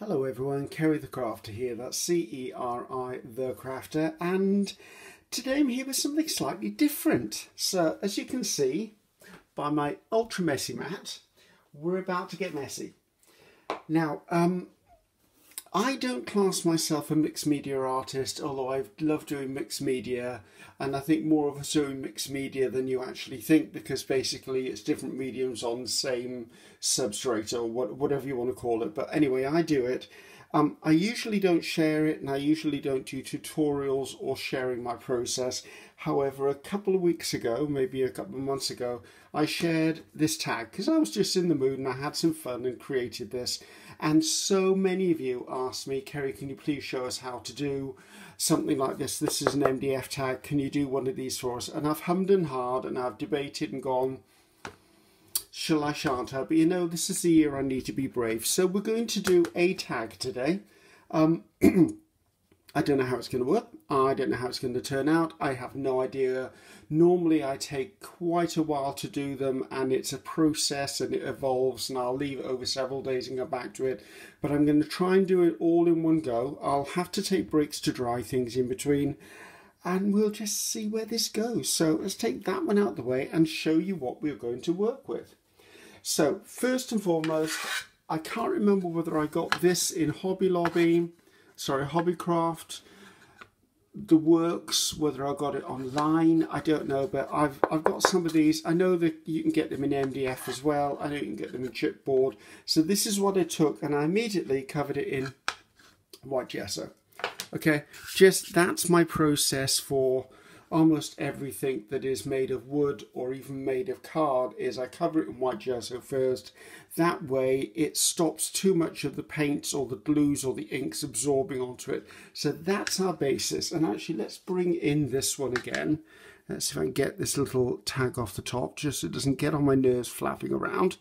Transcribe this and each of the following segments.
Hello everyone, Ceri the Crafter here, that's C-E-R-I the Crafter, and today I'm here with something slightly different. So, as you can see by my ultra messy mat, we're about to get messy. Now, um, I don't class myself a mixed media artist, although I love doing mixed media, and I think more of us doing mixed media than you actually think, because basically it's different mediums on the same substrate or what, whatever you want to call it. But anyway, I do it. Um, I usually don't share it, and I usually don't do tutorials or sharing my process. However, a couple of weeks ago, maybe a couple of months ago, I shared this tag because I was just in the mood and I had some fun and created this. And so many of you asked me, Ceri, can you please show us how to do something like this? This is an MDF tag. Can you do one of these for us? And I've hummed and hard and I've debated and gone, shall I, shan't I? But you know, this is the year I need to be brave. So we're going to do a tag today. Um, I don't know how it's going to work. I don't know how it's going to turn out. I have no idea. Normally, I take quite a while to do them, and it's a process and it evolves, and I'll leave it over several days and go back to it. But I'm going to try and do it all in one go. I'll have to take breaks to dry things in between, and we'll just see where this goes. So let's take that one out of the way and show you what we're going to work with. So, first and foremost, I can't remember whether I got this in Hobby Lobby sorry, Hobbycraft, the works, whether I got it online, I don't know, but I've I've got some of these. I know that you can get them in MDF as well. I know you can get them in chipboard. So this is what I took, and I immediately covered it in white gesso. Okay, just that's my process for almost everything that is made of wood or even made of card is I cover it in white gesso first. That way it stops too much of the paints or the glues or the inks absorbing onto it. So that's our basis. And actually let's bring in this one again. Let's see if I can get this little tag off the top just so it doesn't get on my nerves flapping around.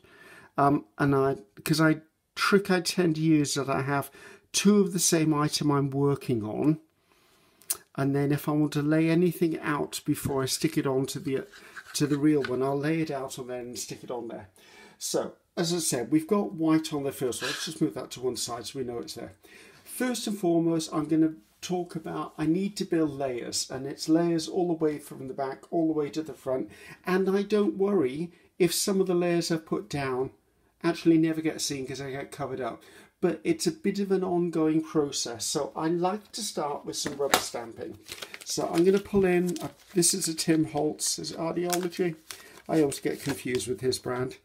Um, and I, because I trick I tend to use that I have two of the same item I'm working on and then if I want to lay anything out before I stick it on to the to the real one I'll lay it out on there and stick it on there so as I said we've got white on there first so let's just move that to one side so we know it's there first and foremost I'm going to talk about I need to build layers and it's layers all the way from the back all the way to the front and I don't worry if some of the layers I've put down actually never get seen because I get covered up but it's a bit of an ongoing process. So I like to start with some rubber stamping. So I'm going to pull in, a, this is a Tim Holtz, is it Ardeology? I always get confused with his brand.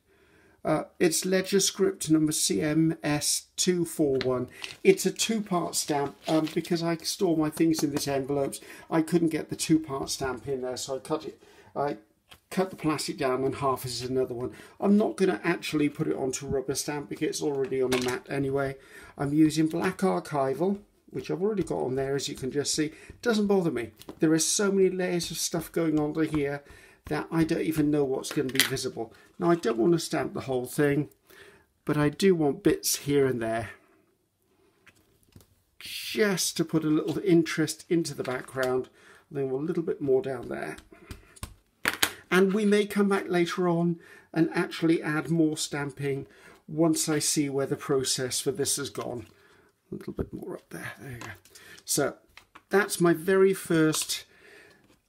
Uh, it's Ledger Script number CMS241. It's a two-part stamp um, because I store my things in these envelopes. I couldn't get the two-part stamp in there, so I cut it. I cut the plastic down and half is another one. I'm not going to actually put it onto a rubber stamp because it's already on the mat anyway. I'm using black archival, which I've already got on there as you can just see. Doesn't bother me. There are so many layers of stuff going on here that I don't even know what's going to be visible. Now I don't want to stamp the whole thing, but I do want bits here and there just to put a little interest into the background. Then a little bit more down there. And we may come back later on and actually add more stamping once I see where the process for this has gone. A little bit more up there. There you go. So that's my very first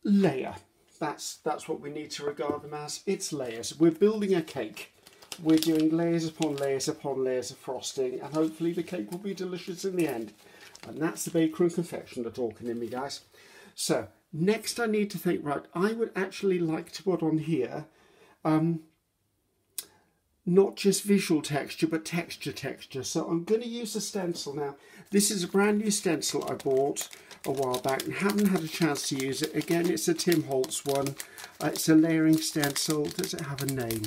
layer. That's, that's what we need to regard them as. It's layers. We're building a cake. We're doing layers upon layers upon layers of frosting and hopefully the cake will be delicious in the end. And that's the baker and confectioner talking in me, guys. So Next I need to think, right, I would actually like to put on here um, not just visual texture, but texture texture. So I'm going to use a stencil now. This is a brand new stencil I bought a while back and haven't had a chance to use it. Again, it's a Tim Holtz one. Uh, it's a layering stencil. Does it have a name?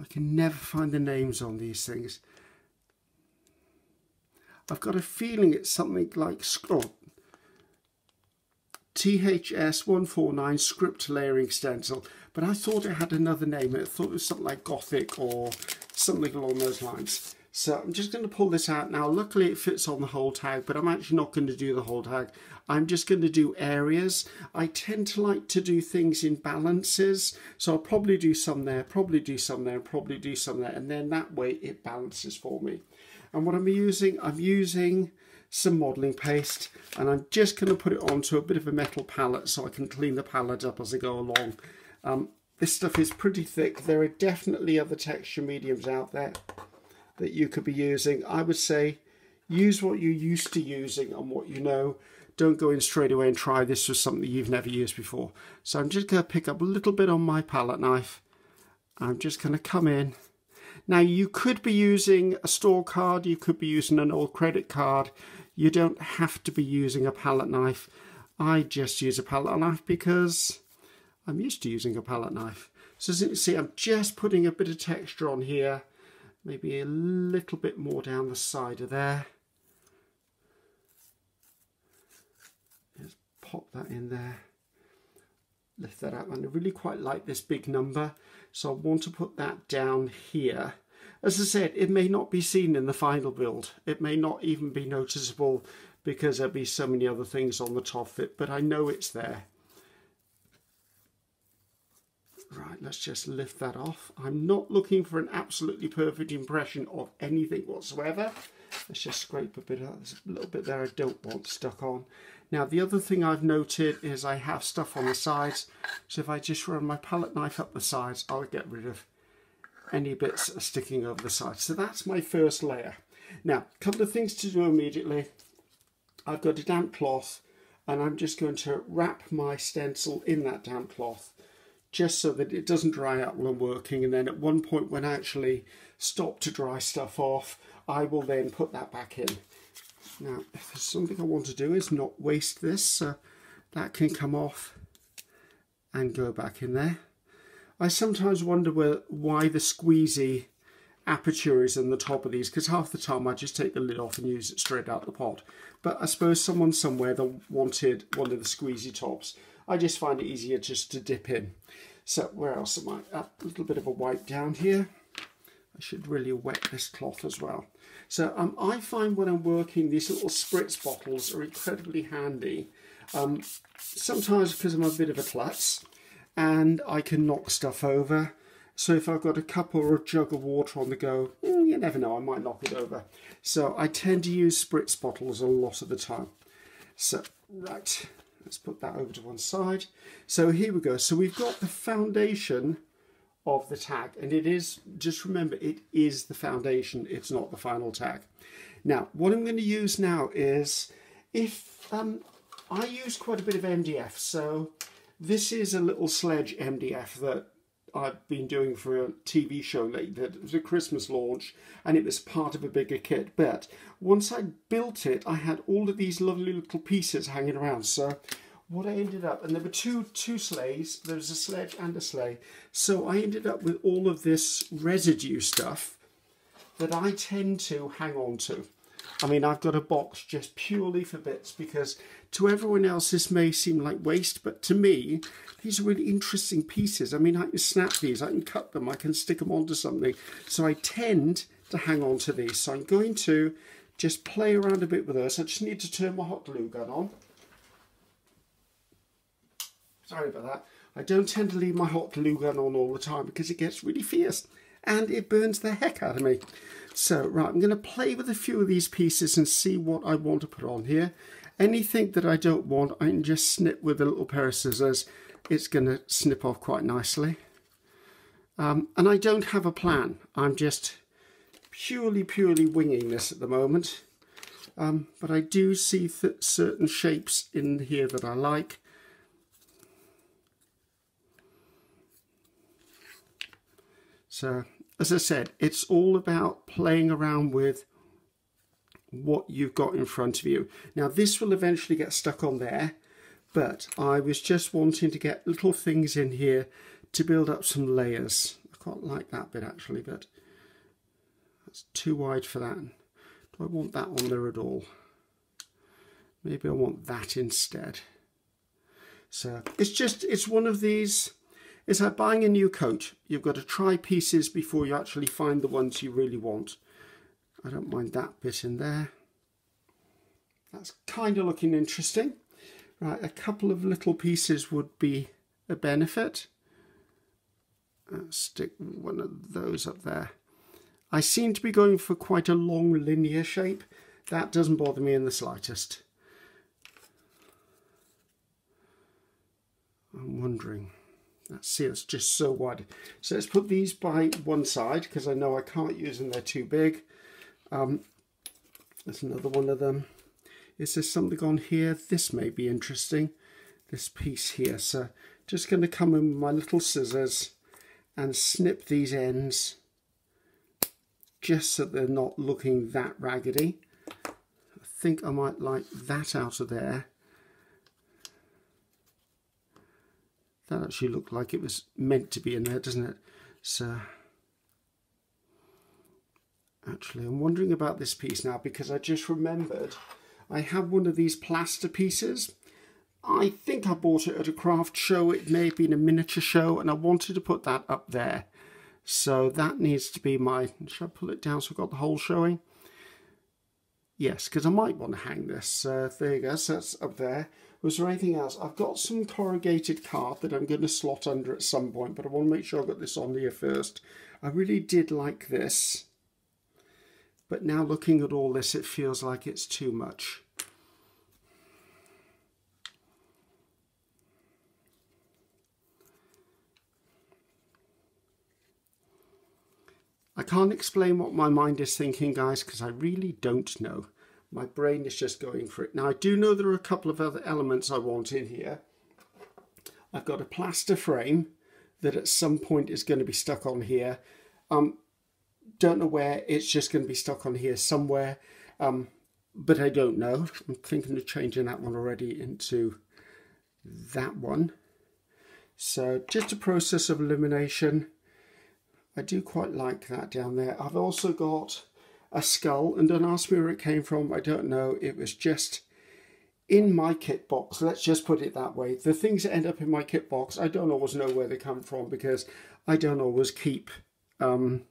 I can never find the names on these things. I've got a feeling it's something like, oh, THS149 script layering stencil, but I thought it had another name. I thought it was something like Gothic or something along those lines. So I'm just going to pull this out now. Luckily it fits on the whole tag, but I'm actually not going to do the whole tag. I'm just going to do areas. I tend to like to do things in balances. So I'll probably do some there, probably do some there, probably do some there. And then that way it balances for me. And what I'm using, I'm using some modelling paste and I'm just going to put it onto a bit of a metal palette so I can clean the palette up as I go along. Um, this stuff is pretty thick. There are definitely other texture mediums out there that you could be using. I would say use what you're used to using and what you know. Don't go in straight away and try this with something you've never used before. So I'm just going to pick up a little bit on my palette knife. I'm just going to come in. Now you could be using a store card, you could be using an old credit card. You don't have to be using a palette knife. I just use a palette knife because I'm used to using a palette knife. So as you can see, I'm just putting a bit of texture on here maybe a little bit more down the side of there. Just pop that in there. Lift that up. And I really quite like this big number. So I want to put that down here. As I said, it may not be seen in the final build. It may not even be noticeable because there'll be so many other things on the top of it, but I know it's there. Right, let's just lift that off. I'm not looking for an absolutely perfect impression of anything whatsoever. Let's just scrape a bit, of, there's a little bit there I don't want stuck on. Now the other thing I've noted is I have stuff on the sides. So if I just run my palette knife up the sides, I'll get rid of any bits sticking over the sides. So that's my first layer. Now, a couple of things to do immediately. I've got a damp cloth and I'm just going to wrap my stencil in that damp cloth just so that it doesn't dry out while I'm working and then at one point when I actually stop to dry stuff off I will then put that back in. Now if there's something I want to do is not waste this so that can come off and go back in there. I sometimes wonder where, why the squeezy aperture is in the top of these because half the time I just take the lid off and use it straight out the pot. But I suppose someone somewhere that wanted one of the squeezy tops I just find it easier just to dip in. So where else am I? A little bit of a wipe down here. I should really wet this cloth as well. So um, I find when I'm working, these little spritz bottles are incredibly handy. Um, sometimes because I'm a bit of a klutz and I can knock stuff over. So if I've got a cup or a jug of water on the go, mm, you never know, I might knock it over. So I tend to use spritz bottles a lot of the time. So, right, Let's put that over to one side. So here we go. So we've got the foundation of the tag and it is, just remember, it is the foundation. It's not the final tag. Now, what I'm going to use now is if um, I use quite a bit of MDF. So this is a little sledge MDF that I've been doing for a TV show lately. It was a Christmas launch and it was part of a bigger kit. But once I built it, I had all of these lovely little pieces hanging around. So what I ended up, and there were two, two sleighs, there was a sledge and a sleigh. So I ended up with all of this residue stuff that I tend to hang on to. I mean, I've got a box just purely for bits because to everyone else this may seem like waste, but to me, these are really interesting pieces. I mean, I can snap these, I can cut them, I can stick them onto something. So I tend to hang on to these. So I'm going to just play around a bit with this. I just need to turn my hot glue gun on. Sorry about that. I don't tend to leave my hot glue gun on all the time because it gets really fierce and it burns the heck out of me. So, right, I'm going to play with a few of these pieces and see what I want to put on here. Anything that I don't want, I can just snip with a little pair of scissors. It's going to snip off quite nicely. Um, and I don't have a plan. I'm just purely, purely winging this at the moment. Um, but I do see certain shapes in here that I like. So, as I said, it's all about playing around with what you've got in front of you. Now this will eventually get stuck on there, but I was just wanting to get little things in here to build up some layers. I quite like that bit actually, but that's too wide for that. Do I want that on there at all? Maybe I want that instead. So it's just, it's one of these, it's like buying a new coat. You've got to try pieces before you actually find the ones you really want. I don't mind that bit in there. That's kind of looking interesting. Right, a couple of little pieces would be a benefit. Stick one of those up there. I seem to be going for quite a long linear shape. That doesn't bother me in the slightest. I'm wondering. Let's see, it's just so wide. So let's put these by one side because I know I can't use them, they're too big. Um, there's another one of them. Is there something on here? This may be interesting. This piece here. So just going to come in with my little scissors and snip these ends just so they're not looking that raggedy. I think I might like that out of there. That actually looked like it was meant to be in there, doesn't it? So, actually, I'm wondering about this piece now because I just remembered I have one of these plaster pieces. I think I bought it at a craft show. It may have been a miniature show, and I wanted to put that up there. So that needs to be my... Should I pull it down so I've got the hole showing? Yes, because I might want to hang this. Uh, there you go, so that's up there. Was there anything else? I've got some corrugated card that I'm going to slot under at some point, but I want to make sure I've got this on here first. I really did like this, but now looking at all this, it feels like it's too much. I can't explain what my mind is thinking, guys, because I really don't know. My brain is just going for it. Now, I do know there are a couple of other elements I want in here. I've got a plaster frame that at some point is going to be stuck on here. Um, don't know where, it's just going to be stuck on here somewhere, um, but I don't know. I'm thinking of changing that one already into that one. So just a process of elimination. I do quite like that down there. I've also got a skull and don't ask me where it came from. I don't know. It was just in my kit box. Let's just put it that way. The things that end up in my kit box, I don't always know where they come from because I don't always keep um,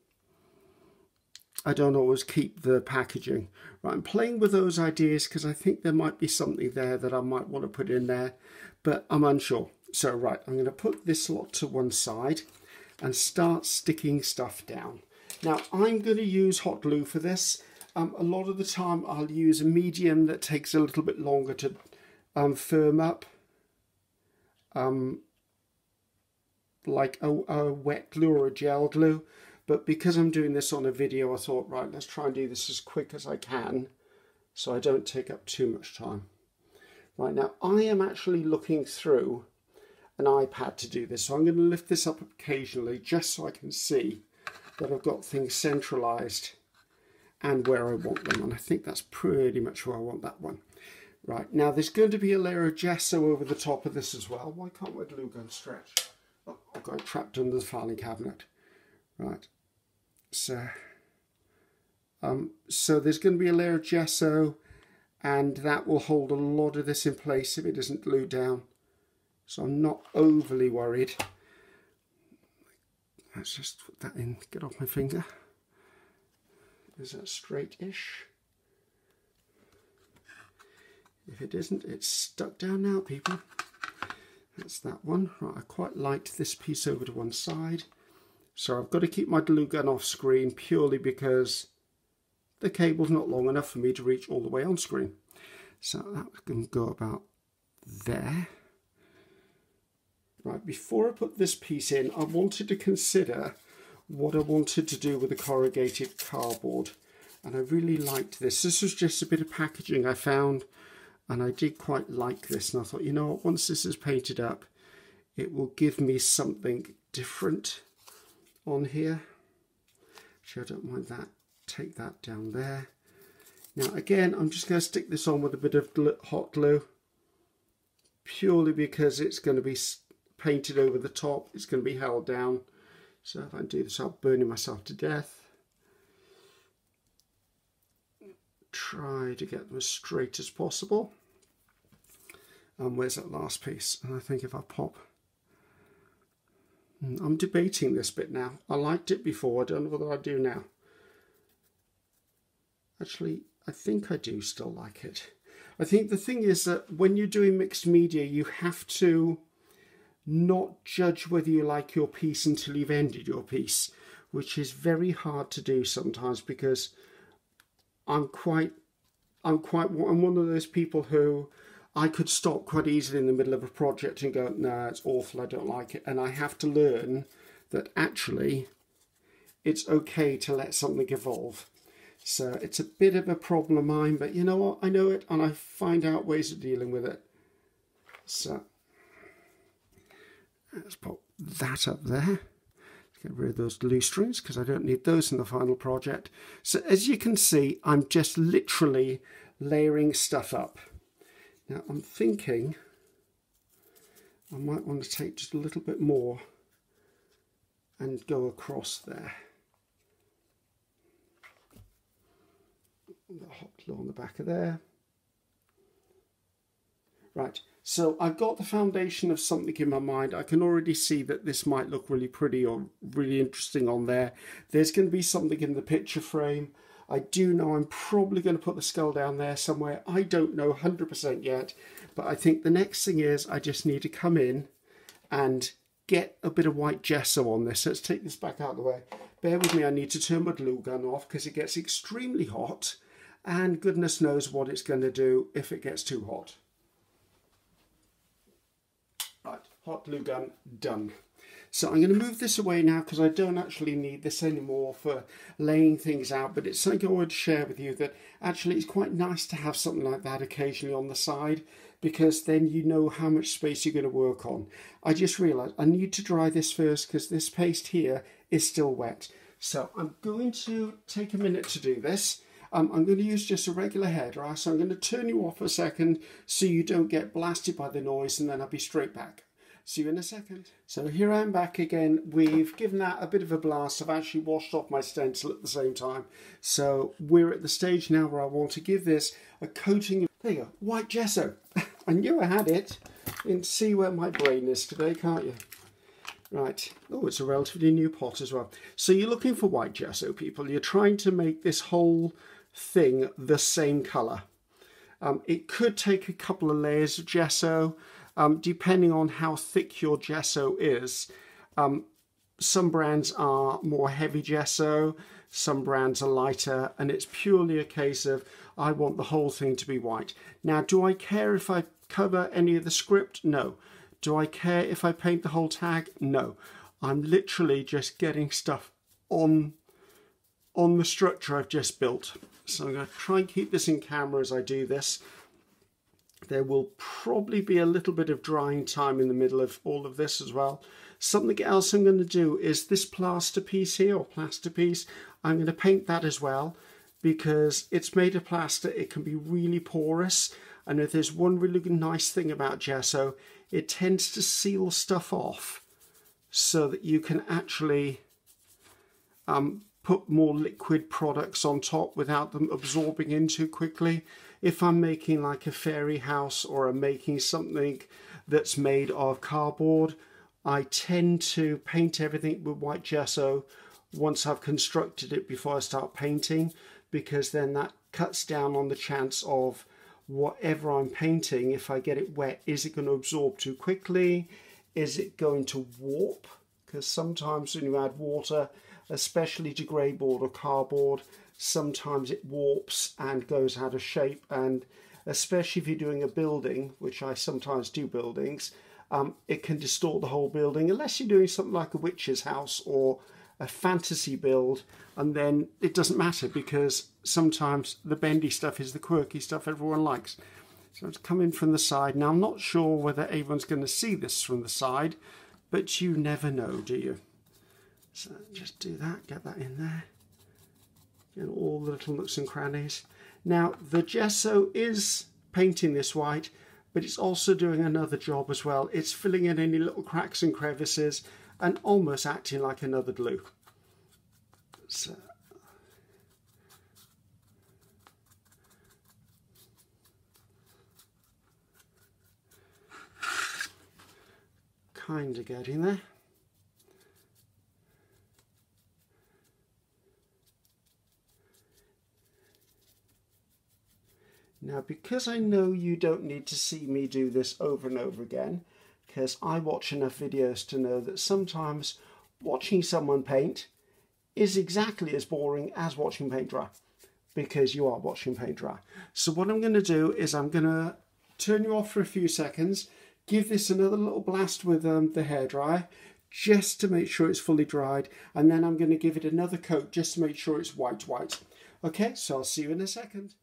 I don't always keep the packaging. Right, I'm playing with those ideas because I think there might be something there that I might want to put in there, but I'm unsure. So right, I'm going to put this lot to one side and start sticking stuff down. Now I'm going to use hot glue for this. Um, a lot of the time I'll use a medium that takes a little bit longer to um, firm up. Um, like a, a wet glue or a gel glue. But because I'm doing this on a video, I thought, right, let's try and do this as quick as I can so I don't take up too much time. Right now, I am actually looking through an iPad to do this. So I'm going to lift this up occasionally just so I can see that I've got things centralized and where I want them. And I think that's pretty much where I want that one. Right, now there's going to be a layer of gesso over the top of this as well. Why can't my glue gun stretch? Oh, I've got it trapped under the filing cabinet. Right, so, um, so there's going to be a layer of gesso and that will hold a lot of this in place if it isn't glued down. So I'm not overly worried. Let's just put that in, get off my finger. Is that straight-ish? If it isn't, it's stuck down now, people. That's that one. Right, I quite liked this piece over to one side. So I've got to keep my glue gun off screen purely because the cable's not long enough for me to reach all the way on screen. So that can go about there. Right, before I put this piece in, I wanted to consider what I wanted to do with the corrugated cardboard. And I really liked this. This was just a bit of packaging I found and I did quite like this. And I thought, you know what, once this is painted up, it will give me something different on here. Actually, I don't mind that. Take that down there. Now, again, I'm just going to stick this on with a bit of hot glue purely because it's going to be painted over the top. It's going to be held down. So if I do this, I'm burning myself to death. Try to get them as straight as possible. And where's that last piece? And I think if I pop... Hmm, I'm debating this bit now. I liked it before. I don't know whether I do now. Actually, I think I do still like it. I think the thing is that when you're doing mixed media, you have to not judge whether you like your piece until you've ended your piece, which is very hard to do sometimes because I'm quite, I'm quite, I'm one of those people who I could stop quite easily in the middle of a project and go, no, it's awful, I don't like it. And I have to learn that actually it's okay to let something evolve. So it's a bit of a problem of mine, but you know what? I know it and I find out ways of dealing with it. So let's put that up there. Let's Get rid of those glue strings because I don't need those in the final project. So as you can see, I'm just literally layering stuff up. Now I'm thinking I might want to take just a little bit more and go across there. The hot glue on the back of there. Right, so I've got the foundation of something in my mind. I can already see that this might look really pretty or really interesting on there. There's going to be something in the picture frame. I do know I'm probably going to put the skull down there somewhere. I don't know 100% yet, but I think the next thing is I just need to come in and get a bit of white gesso on this. Let's take this back out of the way. Bear with me, I need to turn my glue gun off because it gets extremely hot and goodness knows what it's going to do if it gets too hot. Right, hot glue gun done. So I'm going to move this away now because I don't actually need this anymore for laying things out, but it's something I would share with you that actually it's quite nice to have something like that occasionally on the side because then you know how much space you're going to work on. I just realised I need to dry this first because this paste here is still wet. So I'm going to take a minute to do this. Um, I'm going to use just a regular hairdryer, so I'm going to turn you off a second so you don't get blasted by the noise and then I'll be straight back. See you in a second. So here I am back again. We've given that a bit of a blast. I've actually washed off my stencil at the same time. So we're at the stage now where I want to give this a coating of, there you go, white gesso. I knew I had it. Can see where my brain is today, can't you? Right. Oh, it's a relatively new pot as well. So you're looking for white gesso, people. You're trying to make this whole thing the same colour. Um, it could take a couple of layers of gesso um, depending on how thick your gesso is. Um, some brands are more heavy gesso, some brands are lighter, and it's purely a case of I want the whole thing to be white. Now, do I care if I cover any of the script? No. Do I care if I paint the whole tag? No. I'm literally just getting stuff on on the structure I've just built. So I'm going to try and keep this in camera as I do this there will probably be a little bit of drying time in the middle of all of this as well. Something else I'm going to do is this plaster piece here, or plaster piece, I'm going to paint that as well because it's made of plaster, it can be really porous. And if there's one really nice thing about gesso, it tends to seal stuff off so that you can actually um, put more liquid products on top without them absorbing in too quickly if I'm making like a fairy house or I'm making something that's made of cardboard, I tend to paint everything with white gesso once I've constructed it before I start painting because then that cuts down on the chance of whatever I'm painting, if I get it wet, is it going to absorb too quickly? Is it going to warp? Because sometimes when you add water, especially to grey board or cardboard, sometimes it warps and goes out of shape and especially if you're doing a building, which I sometimes do buildings, um, it can distort the whole building unless you're doing something like a witch's house or a fantasy build and then it doesn't matter because sometimes the bendy stuff is the quirky stuff everyone likes. So it's coming from the side. Now I'm not sure whether everyone's going to see this from the side, but you never know, do you? So just do that, get that in there and all the little nooks and crannies. Now the gesso is painting this white but it's also doing another job as well. It's filling in any little cracks and crevices and almost acting like another glue. So, kind of getting there. Now, because I know you don't need to see me do this over and over again, because I watch enough videos to know that sometimes watching someone paint is exactly as boring as watching paint dry because you are watching paint dry. So what I'm going to do is I'm going to turn you off for a few seconds, give this another little blast with um, the hairdryer just to make sure it's fully dried and then I'm going to give it another coat just to make sure it's white white. Okay, so I'll see you in a second.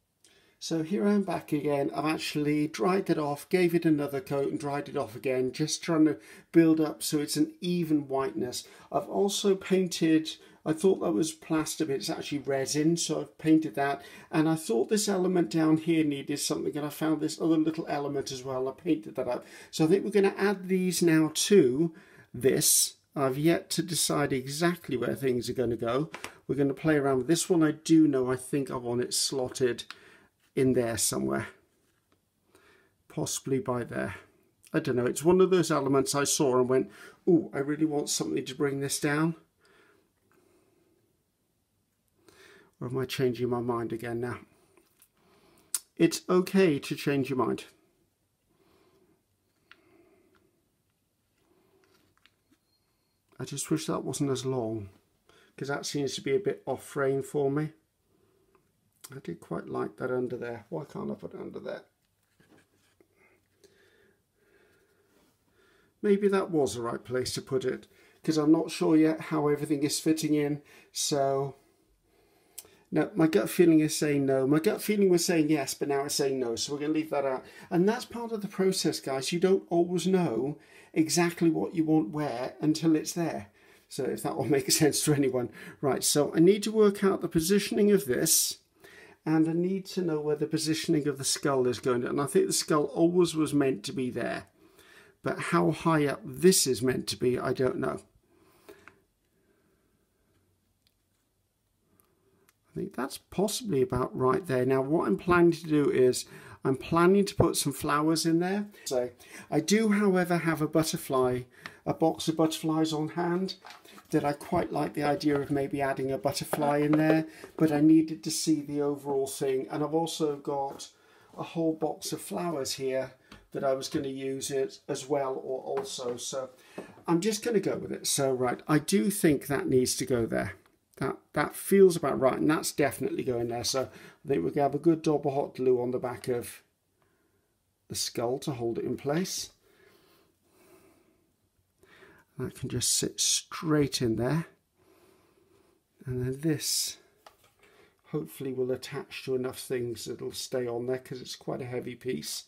So here I'm back again. I've actually dried it off, gave it another coat and dried it off again, just trying to build up so it's an even whiteness. I've also painted, I thought that was plaster, but it's actually resin, so I've painted that. And I thought this element down here needed something, and I found this other little element as well. I painted that up. So I think we're going to add these now to this. I've yet to decide exactly where things are going to go. We're going to play around with this one. I do know I think I want it slotted in there somewhere. Possibly by there. I don't know. It's one of those elements I saw and went, oh, I really want something to bring this down. Or am I changing my mind again now? It's okay to change your mind. I just wish that wasn't as long because that seems to be a bit off frame for me. I did quite like that under there. Why can't I put it under there? Maybe that was the right place to put it because I'm not sure yet how everything is fitting in. So, no, my gut feeling is saying no. My gut feeling was saying yes, but now it's saying no. So we're going to leave that out. And that's part of the process, guys. You don't always know exactly what you want where until it's there. So if that will make sense to anyone. Right, so I need to work out the positioning of this and I need to know where the positioning of the skull is going. And I think the skull always was meant to be there. But how high up this is meant to be, I don't know. I think that's possibly about right there. Now, what I'm planning to do is I'm planning to put some flowers in there. So I do, however, have a butterfly, a box of butterflies on hand that I quite like the idea of maybe adding a butterfly in there, but I needed to see the overall thing. And I've also got a whole box of flowers here that I was going to use it as well or also. So I'm just going to go with it. So, right, I do think that needs to go there. That, that feels about right, and that's definitely going there. So I think we're going to have a good double hot glue on the back of the skull to hold it in place. That can just sit straight in there. And then this hopefully will attach to enough things that it'll stay on there because it's quite a heavy piece.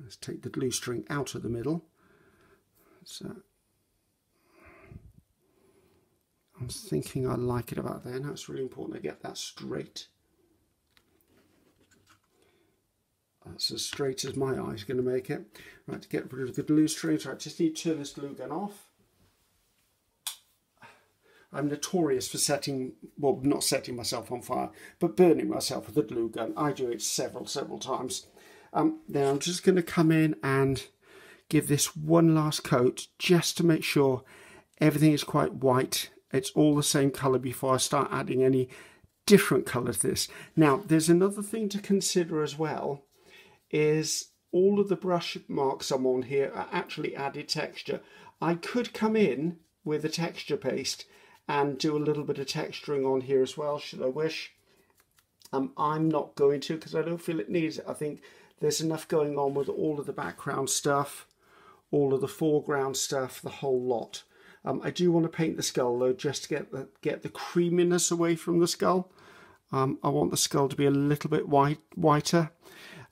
Let's take the glue string out of the middle. So I'm thinking I like it about there. Now it's really important to get that straight. That's as straight as my eye is going to make it. Right, to get rid of the glue strings, right, just need to turn this glue gun off. I'm notorious for setting, well, not setting myself on fire, but burning myself with a glue gun. I do it several, several times. Um, then I'm just going to come in and give this one last coat just to make sure everything is quite white. It's all the same colour before I start adding any different colour to this. Now, there's another thing to consider as well is all of the brush marks I'm on here are actually added texture. I could come in with a texture paste and do a little bit of texturing on here as well, should I wish. Um, I'm not going to because I don't feel it needs it. I think there's enough going on with all of the background stuff, all of the foreground stuff, the whole lot. Um, I do want to paint the skull though, just to get the, get the creaminess away from the skull. Um, I want the skull to be a little bit white, whiter.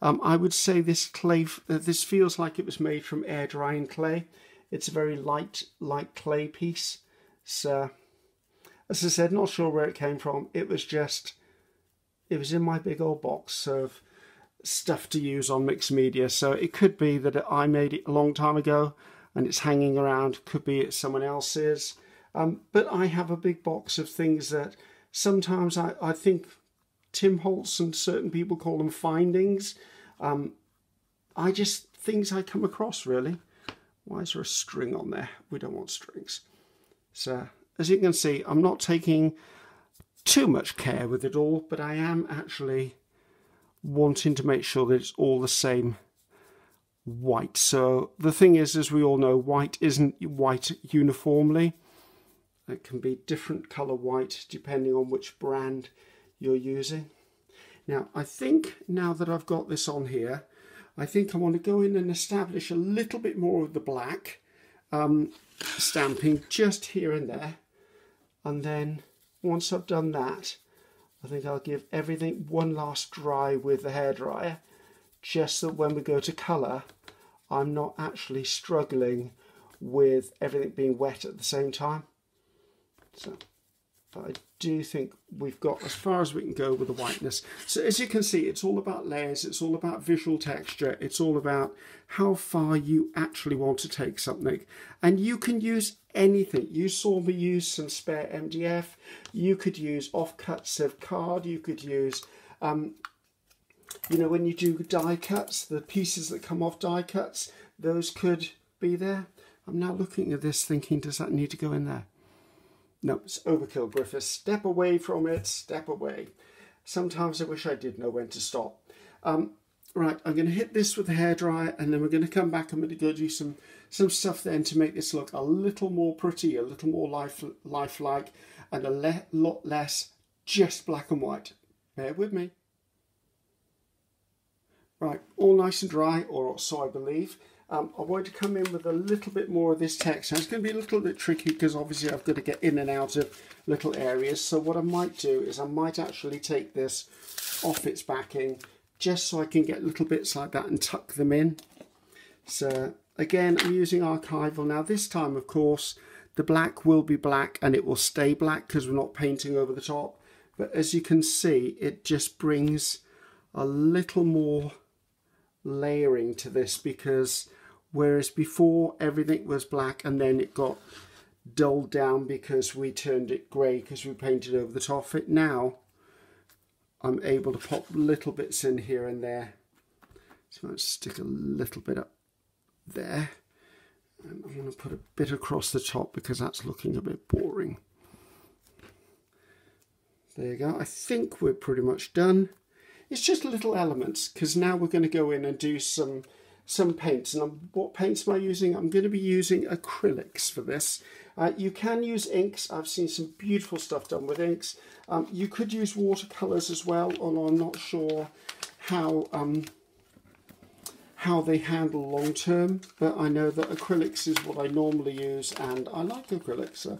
Um, I would say this clay, uh, this feels like it was made from air drying clay. It's a very light, light clay piece. So, as I said, not sure where it came from. It was just, it was in my big old box of stuff to use on mixed media. So it could be that I made it a long time ago and it's hanging around. Could be it's someone else's. Um, but I have a big box of things that sometimes I, I think Tim Holtz and certain people call them findings. Um, I just, things I come across really. Why is there a string on there? We don't want strings. So, as you can see, I'm not taking too much care with it all, but I am actually wanting to make sure that it's all the same white. So the thing is, as we all know, white isn't white uniformly. It can be different colour white depending on which brand you're using. Now, I think now that I've got this on here, I think I want to go in and establish a little bit more of the black um, stamping just here and there. And then once I've done that, I think I'll give everything one last dry with the hairdryer, just so when we go to colour, I'm not actually struggling with everything being wet at the same time. So but I do think we've got as far as we can go with the whiteness. So as you can see, it's all about layers, it's all about visual texture, it's all about how far you actually want to take something. And you can use anything. You saw me use some spare MDF, you could use offcuts of card, you could use, um, you know, when you do die cuts, the pieces that come off die cuts, those could be there. I'm now looking at this thinking, does that need to go in there? No, it's overkill, Griffiths. Step away from it, step away. Sometimes I wish I did know when to stop. Um, right, I'm going to hit this with the hairdryer and then we're going to come back. I'm going to go do some, some stuff then to make this look a little more pretty, a little more life, lifelike and a le lot less just black and white. Bear with me. Right, all nice and dry, or so I believe. Um, I want to come in with a little bit more of this text. Now it's going to be a little bit tricky because obviously I've got to get in and out of little areas. So what I might do is I might actually take this off its backing just so I can get little bits like that and tuck them in. So again, I'm using archival. Now this time, of course, the black will be black and it will stay black because we're not painting over the top. But as you can see, it just brings a little more layering to this because whereas before everything was black and then it got dulled down because we turned it grey because we painted over the top of it. Now I'm able to pop little bits in here and there. So let's stick a little bit up there. And I'm going to put a bit across the top because that's looking a bit boring. There you go. I think we're pretty much done. It's just little elements because now we're going to go in and do some some paints. And I'm, what paints am I using? I'm going to be using acrylics for this. Uh, you can use inks. I've seen some beautiful stuff done with inks. Um, you could use watercolours as well, although I'm not sure how um, how they handle long term. But I know that acrylics is what I normally use, and I like acrylics. So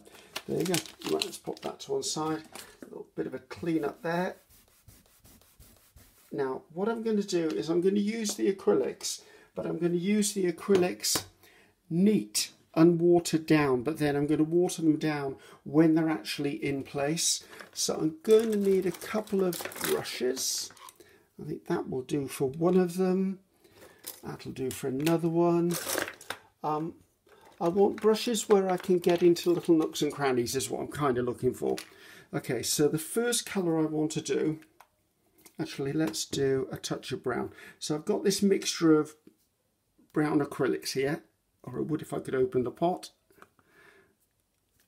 there you go. Right, let's pop that to one side. A little bit of a clean up there. Now, what I'm going to do is I'm going to use the acrylics but I'm going to use the acrylics neat unwatered down but then I'm going to water them down when they're actually in place. So I'm going to need a couple of brushes. I think that will do for one of them. That'll do for another one. Um, I want brushes where I can get into little nooks and crannies is what I'm kind of looking for. Okay so the first colour I want to do actually let's do a touch of brown. So I've got this mixture of brown acrylics here, or I would if I could open the pot.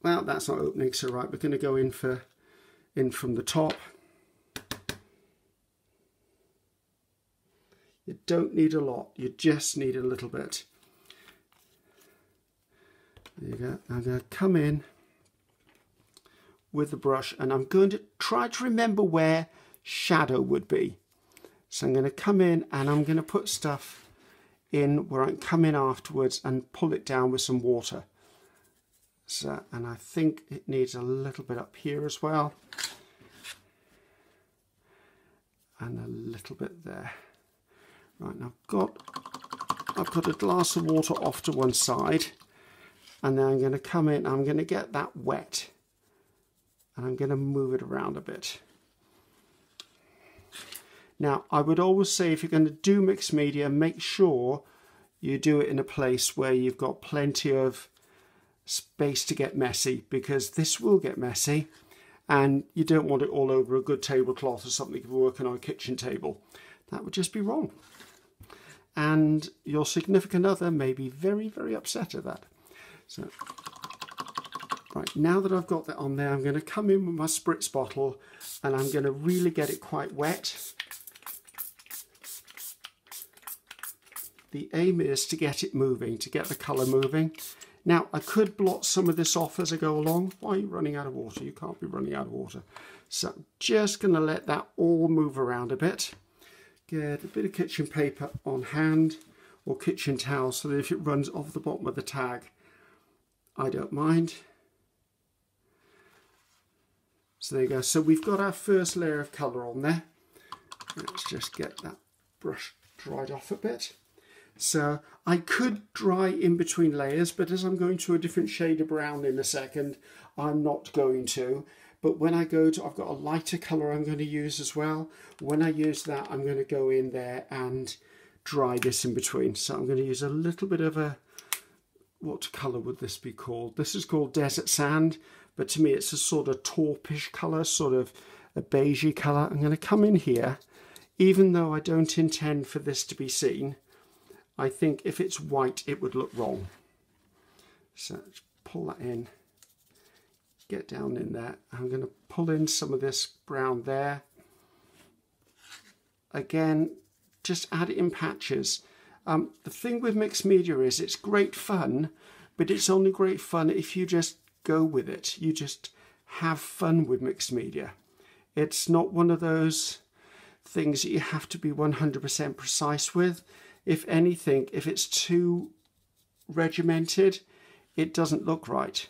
Well, that's not opening, so right, we're going to go in for in from the top. You don't need a lot, you just need a little bit. There you go. I'm going to come in with the brush and I'm going to try to remember where shadow would be. So I'm going to come in and I'm going to put stuff in where I can come in afterwards and pull it down with some water. So, and I think it needs a little bit up here as well. And a little bit there. Right, now I've got, I've got a glass of water off to one side. And then I'm going to come in, I'm going to get that wet. And I'm going to move it around a bit. Now, I would always say if you're going to do mixed media, make sure you do it in a place where you've got plenty of space to get messy because this will get messy and you don't want it all over a good tablecloth or something if you're working on a kitchen table. That would just be wrong. And your significant other may be very, very upset at that. So Right, now that I've got that on there, I'm going to come in with my spritz bottle and I'm going to really get it quite wet. The aim is to get it moving, to get the colour moving. Now, I could blot some of this off as I go along. Why are you running out of water? You can't be running out of water. So I'm just going to let that all move around a bit. Get a bit of kitchen paper on hand or kitchen towel so that if it runs off the bottom of the tag, I don't mind. So there you go. So we've got our first layer of colour on there. Let's just get that brush dried off a bit. So I could dry in between layers, but as I'm going to a different shade of brown in a second, I'm not going to. But when I go to, I've got a lighter colour I'm going to use as well. When I use that, I'm going to go in there and dry this in between. So I'm going to use a little bit of a, what colour would this be called? This is called Desert Sand, but to me it's a sort of taupish colour, sort of a beigey colour. I'm going to come in here, even though I don't intend for this to be seen, I think if it's white it would look wrong. So pull that in, get down in there. I'm going to pull in some of this brown there. Again, just add it in patches. Um, the thing with mixed media is it's great fun, but it's only great fun if you just go with it. You just have fun with mixed media. It's not one of those things that you have to be 100% precise with. If anything, if it's too regimented, it doesn't look right.